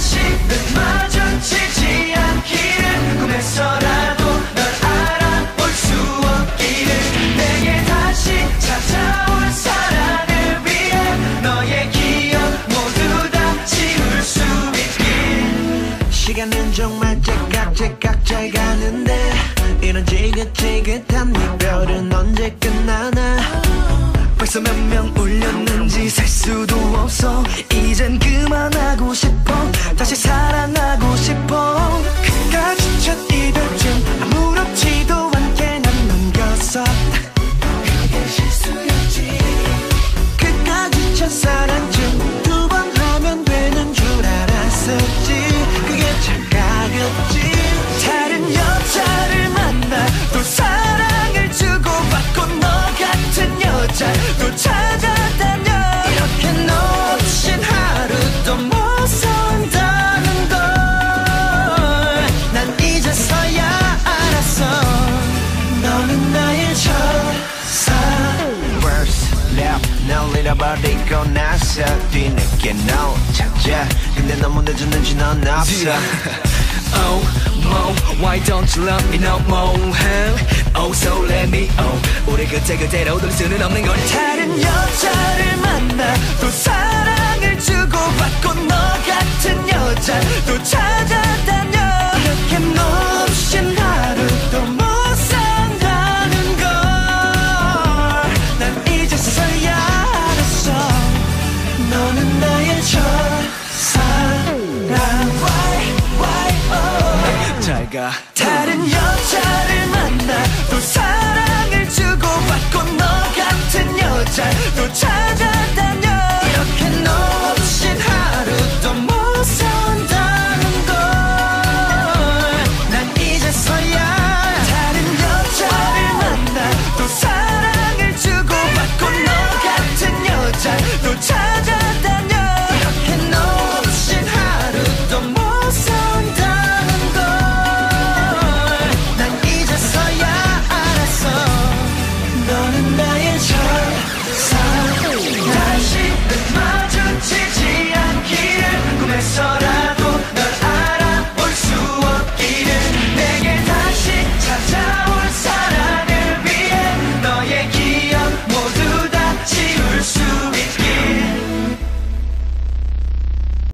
다시는 마주치지 않기를 꿈에서라도 널 알아볼 수 없기를 내게 다시 찾아올 사랑을 위해 너의 기억 모두 다 지울 수 있길. 시간은 정말 째깍째깍 잘 가는데 이런 지긋지긋한 이별은 언제 끝나나? 벌써 몇 명 울렸는지 셀 수도 없어. 이젠 그만하고 싶어 나의 첫사랑 First love 널 잃어버리고 나서 뒤늦게 너 찾아 근데 너무 늦었는지 넌 없어 Oh, Mo, why don't you love me no more? Oh, so let me, oh. 우리 그때 그대로 돌릴 수는 없는 걸. 다른 여자를 만나 또 사랑을 주고받고 너 같은 여자 또 찾아 나의 첫사랑. Oh? 잘가. 다른 여자를 만나 또 사랑을 주고받고